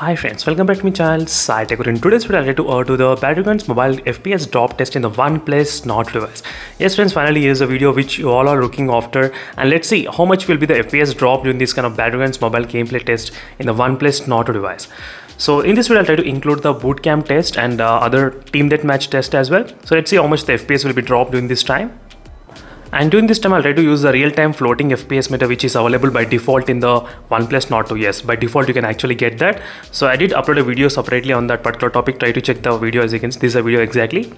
Hi friends, welcome back to my channel Sai Tech. In today's video, I'll try to uh, do the Battlegrounds mobile FPS drop test in the OnePlus Nord device. Yes friends, finally here's a video which you all are looking after and let's see how much will be the FPS drop during this kind of Battlegrounds mobile gameplay test in the OnePlus Nord device. So in this video, I'll try to include the bootcamp test and uh, other team deathmatch test as well. So let's see how much the FPS will be dropped during this time. And during this time, I'll try to use the real-time floating FPS meter, which is available by default in the OnePlus Nord 2. Yes, by default, you can actually get that. So I did upload a video separately on that particular topic. Try to check the video as you can see. This is a video exactly.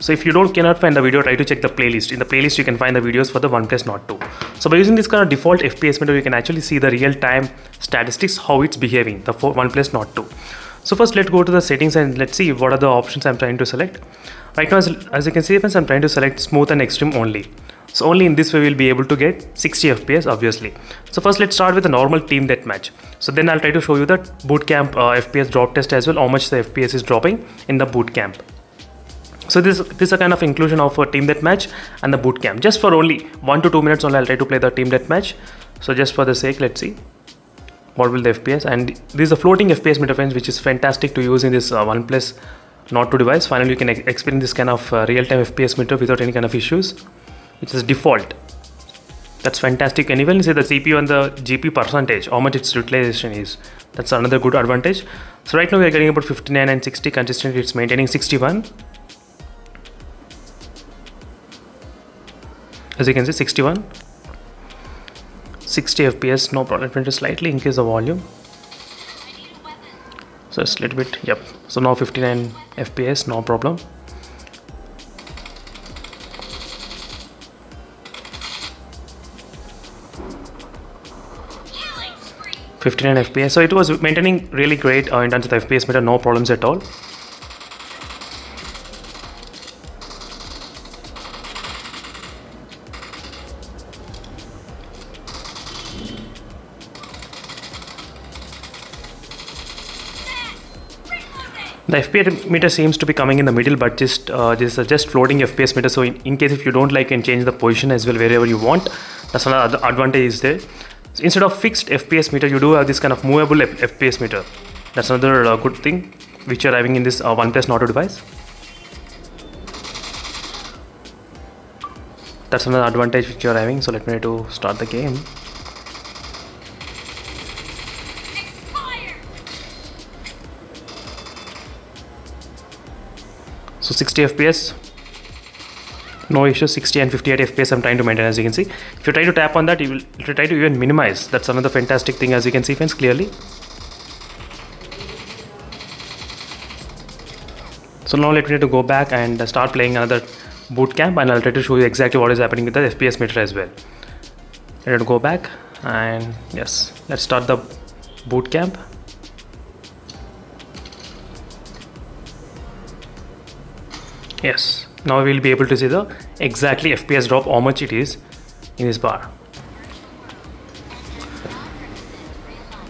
So if you don't cannot find the video, try to check the playlist. In the playlist, you can find the videos for the OnePlus Nord 2. So by using this kind of default FPS meter, you can actually see the real-time statistics, how it's behaving, the OnePlus Nord 2. So first let's go to the settings and let's see what are the options I'm trying to select. Right now, as, as you can see, friends, I'm trying to select smooth and extreme only. So only in this way we'll be able to get 60 FPS obviously. So first let's start with a normal team deathmatch. So then I'll try to show you the bootcamp uh, FPS drop test as well, how much the FPS is dropping in the bootcamp. So this, this is a kind of inclusion of a team deathmatch and the bootcamp. Just for only 1 to 2 minutes only I'll try to play the team deathmatch. So just for the sake, let's see what will the FPS and this is a floating FPS meter friends which is fantastic to use in this uh, OnePlus Nord 2 device. Finally you can experience this kind of uh, real-time FPS meter without any kind of issues which is default. That's fantastic. And even see the CPU and the GPU percentage how much its utilization is. That's another good advantage. So right now we are getting about 59 and 60 consistently it's maintaining 61 as you can see 61 60 fps no problem let me just slightly increase the volume. So it's a little bit yep. So now 59 fps no problem 59 fps so it was maintaining really great uh, in terms of the fps meter no problems at all. The fps meter seems to be coming in the middle but just uh, this is just floating fps meter. So in, in case if you don't like and change the position as well wherever you want that's another advantage is there so instead of fixed FPS meter, you do have this kind of movable F FPS meter. That's another uh, good thing which you're having in this uh, OnePlus Nord device. That's another advantage which you're having. So let me to start the game. So 60 FPS, no issue 60 and 58 fps i'm trying to maintain as you can see. If you try to tap on that you will try to even minimize. That's another fantastic thing as you can see friends clearly. So now let me to go back and start playing another boot camp and i'll try to show you exactly what is happening with the fps meter as well. Let me go back and yes let's start the boot camp. Yes now we'll be able to see the exactly fps drop how much it is in this bar.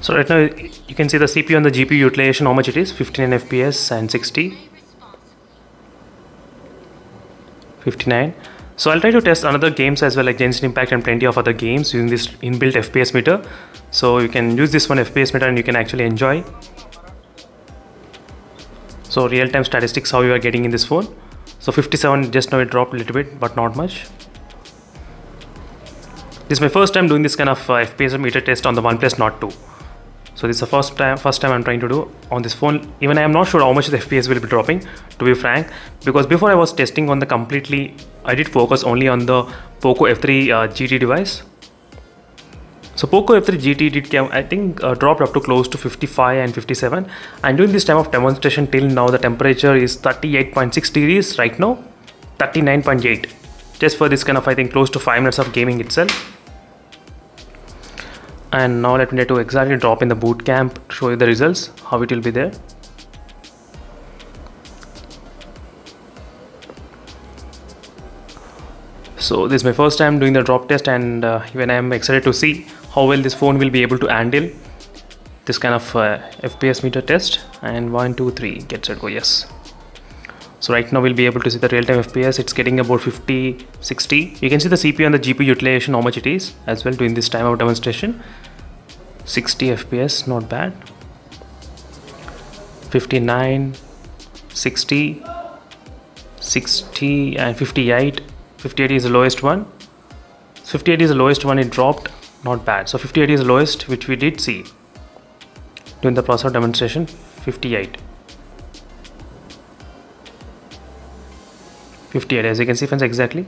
So right now you can see the cpu and the gpu utilization how much it is? 59 fps and 60 59 so I'll try to test another games as well like Genshin Impact and plenty of other games using this inbuilt FPS meter. So you can use this one FPS meter and you can actually enjoy. So real-time statistics how you are getting in this phone so 57 just now it dropped a little bit but not much. This is my first time doing this kind of uh, fps meter test on the oneplus nord 2 so this is the first time first time i'm trying to do on this phone. Even i am not sure how much the fps will be dropping to be frank because before i was testing on the completely i did focus only on the poco f3 uh, gt device so Poco F3 GT did I think uh, dropped up to close to 55 and 57 and during this time of demonstration till now the temperature is 38.6 degrees right now. 39.8 just for this kind of I think close to 5 minutes of gaming itself. And now let me try to exactly drop in the boot camp show you the results how it will be there. So this is my first time doing the drop test and uh, even I am excited to see how well this phone will be able to handle this kind of uh, fps meter test. And one two three get set go yes. So right now we'll be able to see the real-time fps it's getting about 50 60 you can see the cpu and the gpu utilization how much it is as well during this time of demonstration 60 fps not bad. 59 60 60 and 58 58 is the lowest one. 58 is the lowest one it dropped not bad. So 58 is lowest which we did see during the process of demonstration 58 58 as you can see friends exactly.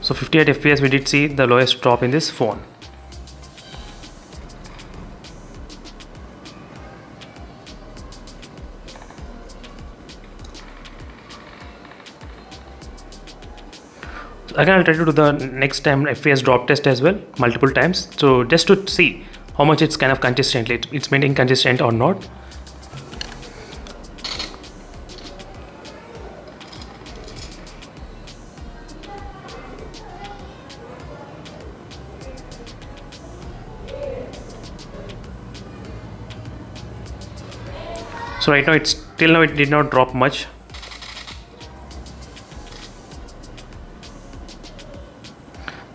So 58 fps we did see the lowest drop in this phone again I'll try to do the next time FPS drop test as well multiple times. So just to see how much it's kind of consistently it's maintaining consistent or not. So right now it's till now it did not drop much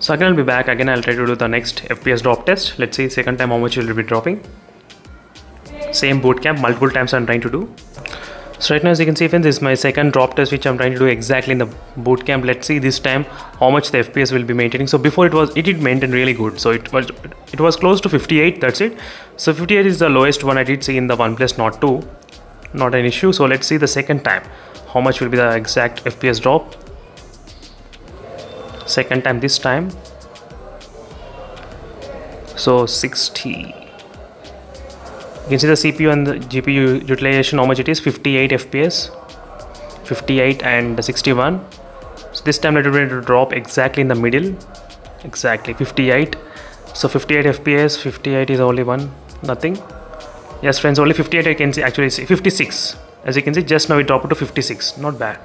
so again I'll be back. Again I'll try to do the next FPS drop test. Let's see second time how much it will be dropping. Same bootcamp multiple times I'm trying to do. So right now as you can see friends this is my second drop test which I'm trying to do exactly in the bootcamp let's see this time how much the FPS will be maintaining. So before it was it did maintain really good. So it was it was close to 58 that's it. So 58 is the lowest one I did see in the OnePlus Nord 2 not an issue. So let's see the second time how much will be the exact FPS drop second time this time. So 60 you can see the CPU and the GPU utilization how much it is? 58 FPS 58 and 61 so this time it will to drop exactly in the middle. Exactly 58 so 58 FPS 58 is only one nothing. Yes friends only 58 I can see actually see 56 as you can see just now it dropped to 56 not bad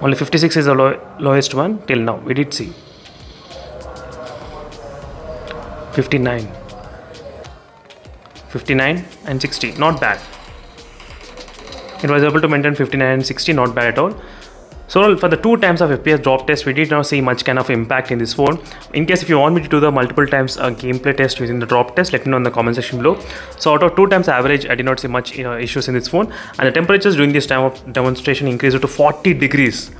only 56 is the low, lowest one till now. We did see. 59 59 and 60 not bad. It was able to maintain 59 and 60 not bad at all so for the two times of FPS drop test, we did not see much kind of impact in this phone. In case if you want me to do the multiple times uh, gameplay test using the drop test, let me know in the comment section below. So out of two times average, I did not see much uh, issues in this phone. And the temperatures during this time of demonstration increased to 40 degrees.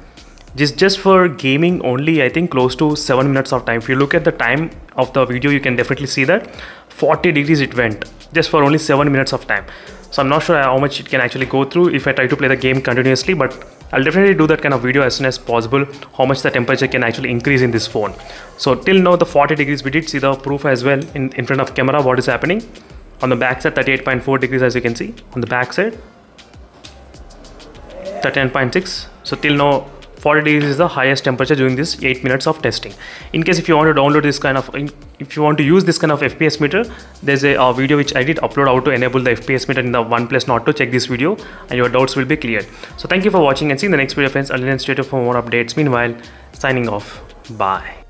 Just, just for gaming only, I think close to 7 minutes of time. If you look at the time of the video, you can definitely see that 40 degrees it went just for only 7 minutes of time. So I'm not sure how much it can actually go through if I try to play the game continuously, but I'll definitely do that kind of video as soon as possible how much the temperature can actually increase in this phone. So till now the 40 degrees we did see the proof as well in, in front of camera what is happening. On the back side 38.4 degrees as you can see on the back side 13.6 so till now 40 degrees is the highest temperature during this 8 minutes of testing. In case if you want to download this kind of, if you want to use this kind of FPS meter, there's a, a video which I did upload how to enable the FPS meter in the OnePlus Nord to check this video and your doubts will be cleared. So thank you for watching and see you in the next video friends. I'll stay tuned for more updates. Meanwhile, signing off. Bye.